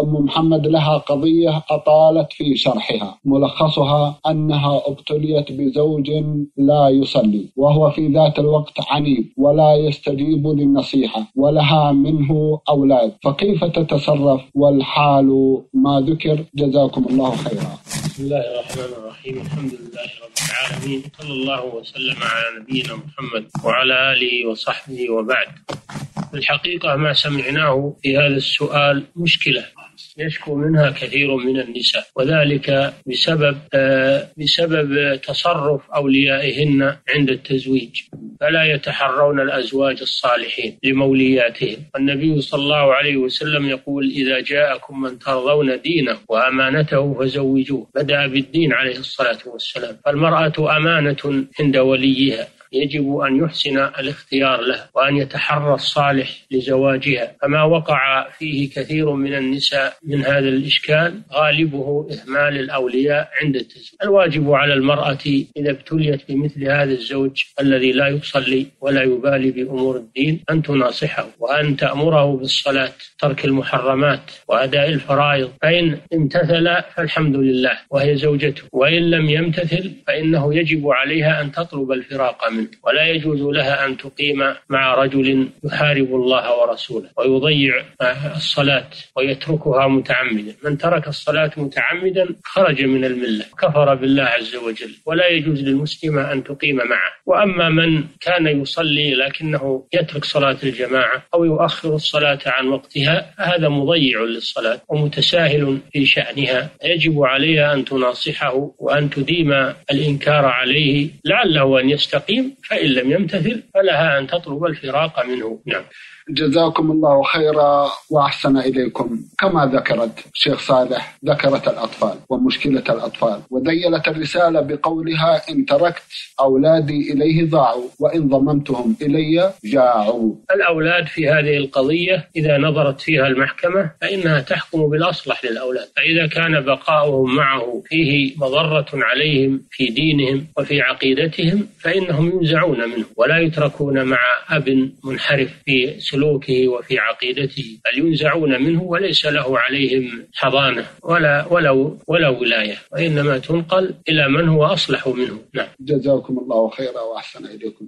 أم محمد لها قضية أطالت في شرحها ملخصها أنها ابتليت بزوج لا يصلي وهو في ذات الوقت عنيد ولا يستجيب للنصيحة ولها منه أولاد فكيف تتصرف؟ والحال ما ذكر؟ جزاكم الله خيرا. بسم الله الرحمن الرحيم الحمد لله رب العالمين صلى الله وسلم على نبينا محمد وعلى آله وصحبه وبعد. الحقيقة ما سمعناه في هذا السؤال مشكلة. يشكو منها كثير من النساء وذلك بسبب آه بسبب تصرف أوليائهن عند التزويج فلا يتحرون الأزواج الصالحين لمولياتهم. والنبي صلى الله عليه وسلم يقول إذا جاءكم من ترضون دينه وأمانته فزوجوه. بدأ بالدين عليه الصلاة والسلام فالمرأة أمانة عند وليها. يجب أن يحسن الاختيار له وأن يتحرى الصالح لزواجها. فما وقع فيه كثير من النساء من هذا الإشكال غالبه إهمال الأولياء عند التزويج. الواجب على المرأة إذا ابتليت بمثل هذا الزوج الذي لا يصلي ولا يبالي بأمور الدين أن تناصحه وأن تأمره بالصلاة ترك المحرمات وأداء الفرائض. فإن امتثل فالحمد لله وهي زوجته. وإن لم يمتثل فإنه يجب عليها أن تطلب الفراق منه. ولا يجوز لها أن تقيم مع رجل يحارب الله ورسوله ويضيع الصلاة ويتركها متعمدا. من ترك الصلاة متعمدا خرج من الملة كفر بالله عز وجل. ولا يجوز للمسلمة أن تقيم معه. وأما من كان يصلي لكنه يترك صلاة الجماعة أو يؤخر الصلاة عن وقتها فهذا مضيع للصلاة ومتساهل في شأنها. يجب عليها أن تناصحه وأن تديم الإنكار عليه لعله أن يستقيم. فإن لم يمتثل فلها أن تطلب الفراق منه. نعم. جزاكم الله خيرا وأحسن إليكم. كما ذكرت شيخ صالح ذكرت الأطفال ومشكلة الأطفال وذيلت الرسالة بقولها إن تركت أولادي إليه ضاعوا وإن ضممتهم إلي جاعوا. الأولاد في هذه القضية إذا نظرت فيها المحكمة فإنها تحكم بالأصلح للأولاد، فإذا كان بقاؤهم معه فيه مضرة عليهم في دينهم وفي عقيدتهم فإنهم ينزعون منه ولا يتركون مع أب منحرف في سلوكه وفي عقيدته بل ينزعون منه وليس له عليهم حضانة ولا ولا ولا ولاية وإنما تنقل إلى من هو أصلح منه. نعم. جزاكم الله خيرا وأحسن إليكم.